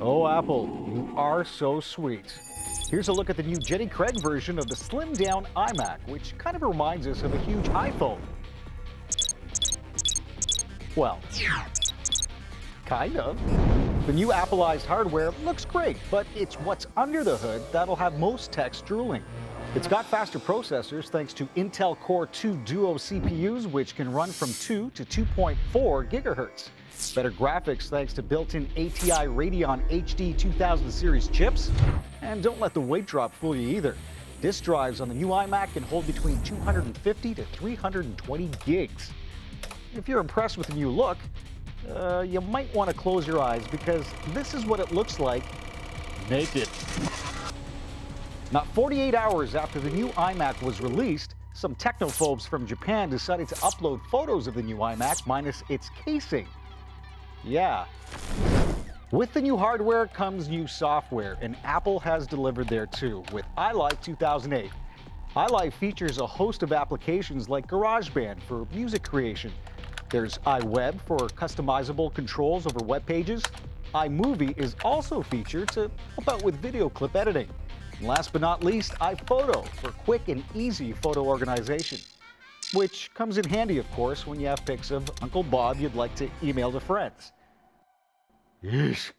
Oh, Apple, you are so sweet. Here's a look at the new Jenny Craig version of the slimmed down iMac, which kind of reminds us of a huge iPhone. Well, kind of. The new Appleized hardware looks great, but it's what's under the hood that'll have most techs drooling. It's got faster processors thanks to Intel Core 2 Duo CPUs, which can run from 2 to 2.4 gigahertz. Better graphics thanks to built-in ATI Radeon HD 2000 series chips. And don't let the weight drop fool you either. Disk drives on the new iMac can hold between 250 to 320 gigs. If you're impressed with the new look, uh, you might want to close your eyes because this is what it looks like naked. Not 48 hours after the new iMac was released, some technophobes from Japan decided to upload photos of the new iMac minus its casing. Yeah. With the new hardware comes new software, and Apple has delivered there too with iLife 2008. iLife features a host of applications like GarageBand for music creation. There's iWeb for customizable controls over web pages. iMovie is also featured to help out with video clip editing. And last but not least, iPhoto for quick and easy photo organization. Which comes in handy, of course, when you have pics of Uncle Bob you'd like to email to friends. Yeesh.